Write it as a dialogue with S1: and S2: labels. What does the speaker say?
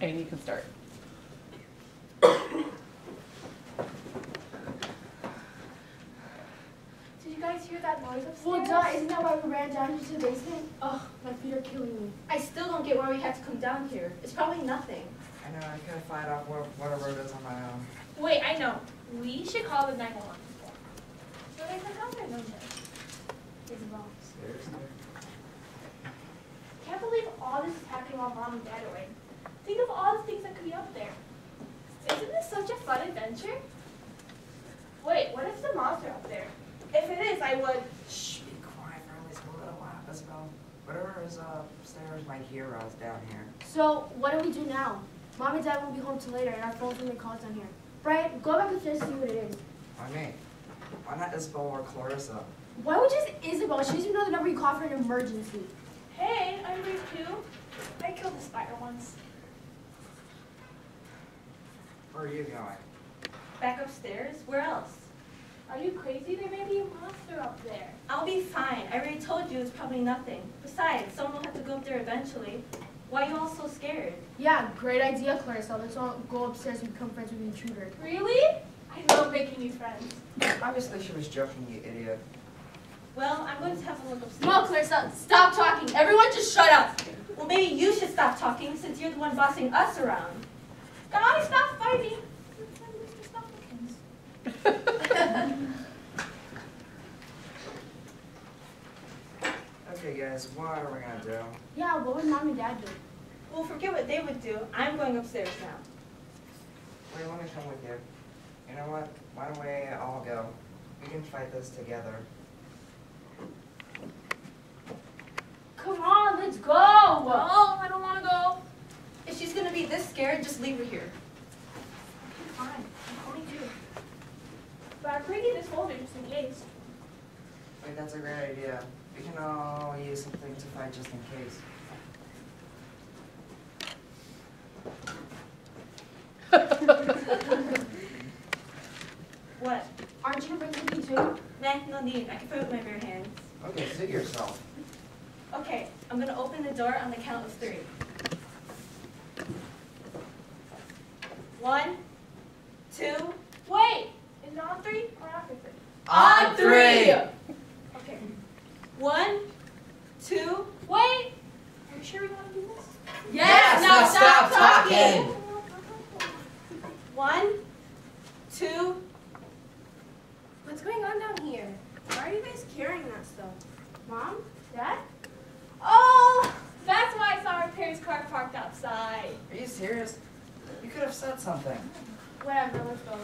S1: And you can start.
S2: Did you guys hear that noise upstairs?
S3: Well, duh, isn't that why we ran down into the basement?
S2: Ugh, my feet are killing me. I still don't get why we had to come down here. It's probably nothing.
S4: I know, I couldn't find out what, whatever it is on my own.
S5: Wait, I know. We should call the 911 people. So they can help their notice. Isabelle.
S4: Seriously?
S5: Can't believe all this is happening while mom and dad are away. Think of all the things that could be up there. Isn't this such a fun adventure? Wait, what if the mobs are up there? If it is, I would.
S4: Shh, be quiet for at least a little while, Isabelle. Whatever is upstairs might hear us down here.
S3: So, what do we do now? Mom and Dad won't be home till later, and our phones will make calls down here. Brian, go back upstairs and see what it is.
S4: Why me? Why not Isabelle or Clarissa?
S3: Why would just Isabelle? She doesn't know the number you call for an emergency.
S5: Hey, I'm brave too. I killed a spider once.
S4: Where are you going?
S2: Back upstairs? Where else?
S5: Are you crazy? There may be a monster up there.
S2: I'll be fine. I already told you it's probably nothing. Besides, someone will have to go up there eventually. Why are you all so scared?
S3: Yeah, great idea, Clarissa. Let's all go upstairs and become friends with the intruder.
S5: Really? I love making new friends.
S4: Obviously she was joking, you idiot.
S2: Well, I'm going to have a look upstairs.
S3: Come on, Clarissa, stop talking. Everyone just shut up.
S2: Well, maybe you should stop talking since you're the one bossing us around.
S5: Guys, stop fighting. Mr.
S4: Okay guys, what are we gonna do?
S3: Yeah, what would Mom and Dad do?
S2: Well, forget what they would do. I'm going upstairs now.
S4: Wait, let me come with you. You know what? Why don't we all go? We can fight this together.
S3: Come on, let's go.
S5: Oh, I don't want to go.
S2: If she's gonna be this scared, just leave her here.
S5: Okay, fine, I'm only two. But I'm bringing this folder just in case.
S4: Wait, that's a great idea. We can all use something to fight just in case.
S2: What?
S3: Aren't you gonna bring me too?
S2: Nah, no need. I can fight with my bare hands.
S4: Okay, sit yourself.
S2: Okay, I'm gonna open the door on the count of three. One, two,
S5: Wait, is it on three or after three?
S4: On three!
S5: Okay.
S2: one, two,
S5: Wait, are you sure we want to do this?
S4: Yes, now stop talking!
S2: one, two,
S3: What's going on down here? Why are you guys carrying that stuff? Mom? Dad?
S5: Oh, that's why I saw our parents' car parked outside.
S4: Are you serious? You could have said something.
S3: Whatever, let's go.